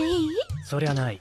ていい？そりゃない。